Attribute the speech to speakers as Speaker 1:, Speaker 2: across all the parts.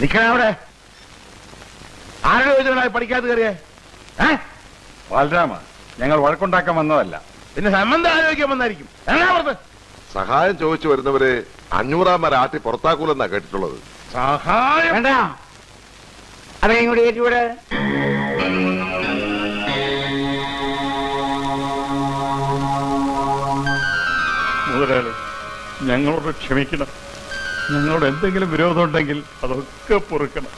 Speaker 1: നിക്കണ അവിടെ ആരുടെ പഠിക്കാതെ പഠിക്കാത്ത കയറിയേ? ഏ?
Speaker 2: ബാലരാമ ഞങ്ങൾ വഴക്കുണ്ടാക്കാൻ വന്നതല്ല.
Speaker 1: പിന്നെ സംബന്ധം ആലോചിക്കാൻ വന്നായിരിക്കും.
Speaker 3: സഹായം ചോദിച്ചു വരുന്നവരെ അഞ്ഞൂറാം വരെ ആട്ടി പുറത്താക്കൂലെന്നാ കേട്ടിട്ടുള്ളത്.
Speaker 1: സഹായം?
Speaker 4: വേണ്ട. കയറ്റിവിടെ.
Speaker 2: മുതലാളി ഞങ്ങളോട് ക്ഷമിക്കണം. ഞങ്ങളോട് എന്തെങ്കിലും വിരോധം ഉണ്ടെങ്കിൽ അതൊക്കെ പൊറുക്കണം.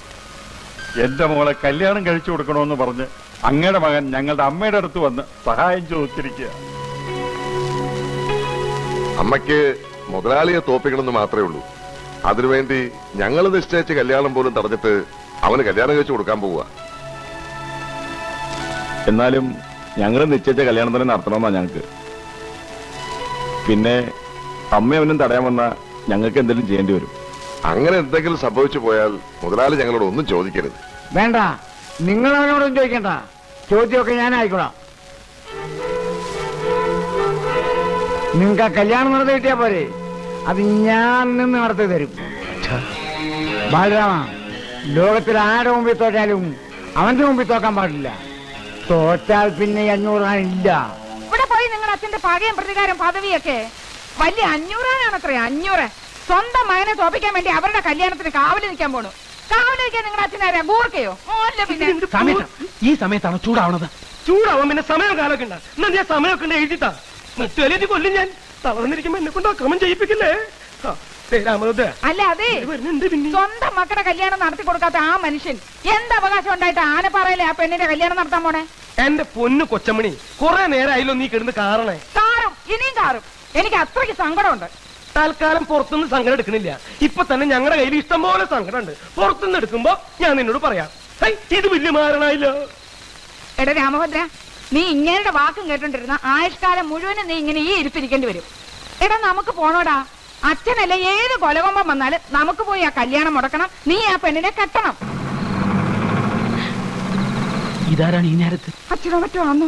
Speaker 2: എന്റെ മോളെ കല്യാണം കഴിച്ചു കൊടുക്കണമെന്ന് പറഞ്ഞ് അങ്ങയുടെ മകൻ ഞങ്ങളുടെ അമ്മയുടെ അടുത്ത് വന്ന് സഹായം ചോദിച്ചിരിക്കുക.
Speaker 3: അമ്മയ്ക്ക് മുതലാളിയെ തോപ്പിക്കണമെന്ന് മാത്രമേ ഉള്ളൂ. അതിനുവേണ്ടി ഞങ്ങൾ നിശ്ചയിച്ച് കല്യാണം പോലും തടഞ്ഞിട്ട് അവന് കല്യാണം കഴിച്ചു കൊടുക്കാൻ പോവുക.
Speaker 2: എന്നാലും ഞങ്ങൾ നിശ്ചയിച്ച കല്യാണം തന്നെ നടത്തണമെന്നാ ഞങ്ങൾക്ക്. പിന്നെ അമ്മയവനും തടയാൻ വന്ന ഞങ്ങൾക്ക് എന്തെങ്കിലും ചെയ്യേണ്ടി വരും.
Speaker 3: അങ്ങനെ എന്തെങ്കിലും സംഭവിച്ചു പോയാൽ മുതലാളി ഞങ്ങളോട് ഒന്നും ചോദിക്കരുത്.
Speaker 4: വേണ്ട. നിങ്ങൾ അവനോടൊന്നും ചോദിക്കണ്ട. ചോദ്യമൊക്കെ ഞാൻ ആയിക്കോളാം നിങ്ങൾക്ക് ആ കല്യാണം നടത്തി കിട്ടിയാ പോരെ. അത് ഞാൻ നിന്ന് നടത്തി തരും. ബാലരാമ ലോകത്തിൽ ആരുടെ മുമ്പിൽ തോറ്റാലും അവന്റെ മുമ്പിൽ തോക്കാൻ പാടില്ല. തോറ്റാൽ പിന്നെ അഞ്ഞൂറാനില്ല
Speaker 5: ഇവിടെ പോയി നിങ്ങൾ അച്ഛന്റെ പകയും പ്രതികാരം പദവിയൊക്കെ വലിയ അഞ്ഞൂറാനാണത്രേ അഞ്ഞൂറ്. സ്വന്തം മകനെ തോപ്പിക്കാൻ വേണ്ടി അവരുടെ കല്യാണത്തിന് കാവലി നിൽക്കാൻ പോണു. കാവൽ നിൽക്കാൻ നിങ്ങളുടെ അച്ഛനാരാ ഗൂർക്കയോ അല്ല പിന്നെ.
Speaker 6: സമയത്ത്. ഈ സമയത്താണ് ചൂടാവണത്.
Speaker 7: ചൂടാവാൻ പിന്നെ സമയം കാലൊക്കെ ഉണ്ട്. എന്നാ ഞാൻ സമയമൊക്കെ ഉണ്ട് എഴുതിത്താ. മറ്റു കൊല്ലും ഞാൻ. തളർന്നിരിക്കുമ്പോ എന്നെ കൊണ്ട് അക്രമം ചെയ്യിപ്പിക്കില്ലേ?
Speaker 5: അല്ല അതെ. സ്വന്തം മക്കളുടെ കല്യാണം നടത്തി കൊടുക്കാത്ത ആ മനുഷ്യൻ എന്ത് അവകാശം ഉണ്ടായിട്ട് ആനപ്പാറയിലെ ആ പെണ്ണിന്റെ കല്യാണം നടത്താൻ പോണേ?
Speaker 7: എന്റെ പൊന്നു കൊച്ചമണി കുറെ നേരമായല്ലോ നീ കിടന്ന് കാറണേ.
Speaker 5: കാറും ഇനിയും കാറും. എനിക്ക് അത്രയ്ക്ക് സങ്കടമുണ്ട്.
Speaker 7: തൽക്കാലം പുറത്തുനിന്ന് സങ്കടം എടുക്കണില്ല ഇപ്പൊ തന്നെ ഞങ്ങളുടെ കയ്യിൽ ഇഷ്ടംപോലെ സങ്കടം ഉണ്ട് പുറത്തുനിന്ന് എടുക്കുമ്പോ ഞാൻ നിന്നോട് പറയാം. ഹൈ, ഇത് വലിയ മാരണായില്ലോ.
Speaker 5: എടാ രാമഭദ്ര നീ ഇങ്ങനെ വാക്കും കേട്ടോണ്ടിരുന്ന ആയുഷ്കാലം മുഴുവനും നീ ഇങ്ങനെ ഈ ഇരിപ്പിരിക്കേണ്ടി വരും. എടാ നമുക്ക് പോണോടാ. അച്ഛനല്ല ഏത് കൊലകൊമ്പം വന്നാലും നമുക്ക് പോയി ആ കല്യാണം മുടക്കണം. നീ ആ പെണ്ണിനെ കെട്ടണം.
Speaker 6: ഇതാരാണ് ഈ നേരത്ത്?
Speaker 5: അച്ഛനോ മറ്റോ വന്നു